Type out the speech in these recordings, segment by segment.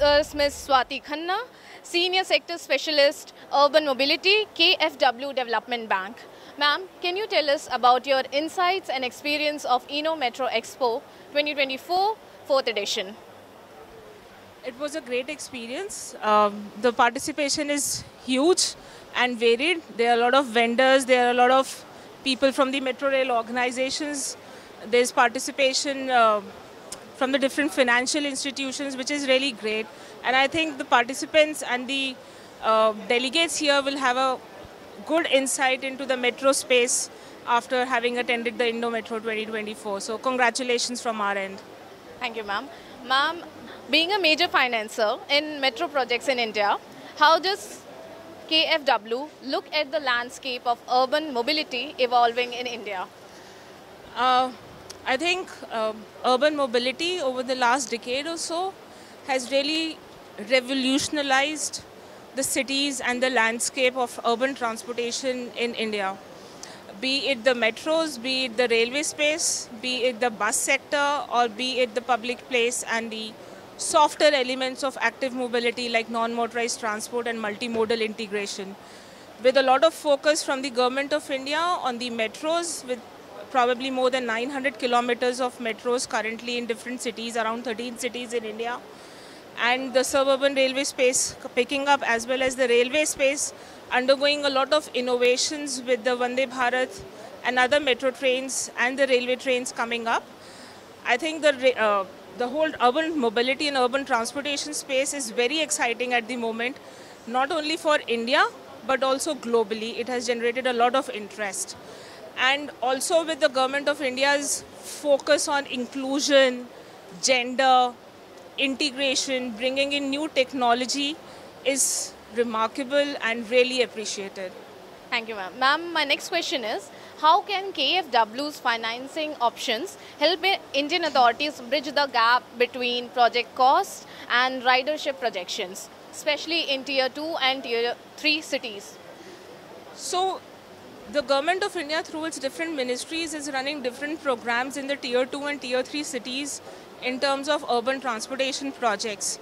is Ms. Swati Khanna, Senior Sector Specialist, Urban Mobility, KFW Development Bank. Ma'am, can you tell us about your insights and experience of Inno Metro Expo 2024 4th edition? It was a great experience. Um, the participation is huge and varied. There are a lot of vendors, there are a lot of people from the metro rail organizations. There's participation uh, from the different financial institutions, which is really great. And I think the participants and the uh, delegates here will have a good insight into the metro space after having attended the Inno Metro 2024. So, congratulations from our end. Thank you, ma'am. Ma'am, being a major financer in metro projects in India, how does KFW look at the landscape of urban mobility evolving in India? Uh, I think uh, urban mobility over the last decade or so has really revolutionized the cities and the landscape of urban transportation in India. Be it the metros, be it the railway space, be it the bus sector, or be it the public place and the softer elements of active mobility like non-motorized transport and multimodal integration. With a lot of focus from the government of India on the metros with probably more than 900 kilometers of metros currently in different cities, around 13 cities in India. And the suburban railway space picking up as well as the railway space undergoing a lot of innovations with the Vande Bharat and other metro trains and the railway trains coming up. I think the, uh, the whole urban mobility and urban transportation space is very exciting at the moment, not only for India, but also globally. It has generated a lot of interest and also with the government of India's focus on inclusion, gender, integration, bringing in new technology is remarkable and really appreciated. Thank you, ma'am. Ma'am, my next question is how can KFW's financing options help Indian authorities bridge the gap between project costs and ridership projections, especially in tier 2 and tier 3 cities? So, the government of India, through its different ministries, is running different programs in the tier 2 and tier 3 cities in terms of urban transportation projects.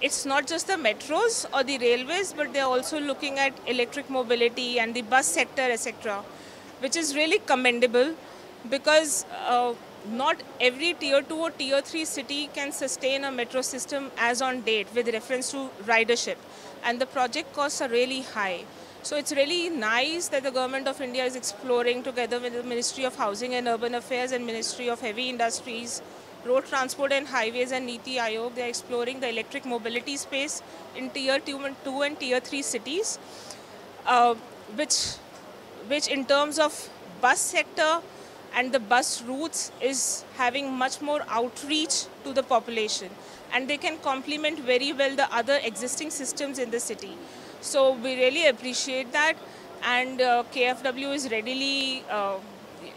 It's not just the metros or the railways, but they're also looking at electric mobility and the bus sector, etc., which is really commendable because uh, not every tier 2 or tier 3 city can sustain a metro system as on date with reference to ridership, and the project costs are really high. So it's really nice that the government of India is exploring together with the Ministry of Housing and Urban Affairs and Ministry of Heavy Industries, Road Transport and Highways and Niti Aayog. They are exploring the electric mobility space in tier 2 and tier 3 cities, uh, which, which in terms of bus sector and the bus routes is having much more outreach to the population and they can complement very well the other existing systems in the city. So we really appreciate that, and uh, KFW is readily, uh,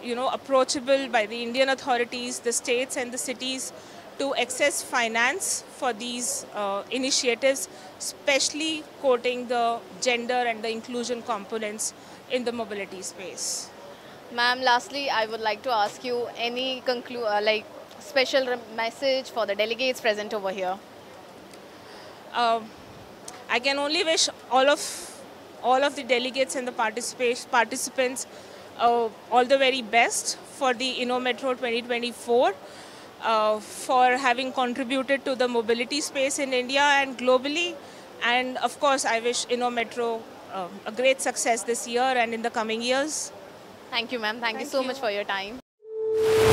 you know, approachable by the Indian authorities, the states, and the cities to access finance for these uh, initiatives, especially quoting the gender and the inclusion components in the mobility space. Ma'am, lastly, I would like to ask you any conclu- uh, like special message for the delegates present over here. Uh, I can only wish all of all of the delegates and the participants uh, all the very best for the Inno Metro 2024 uh, for having contributed to the mobility space in India and globally. And of course, I wish Inno Metro uh, a great success this year and in the coming years. Thank you, ma'am. Thank, Thank you so you. much for your time.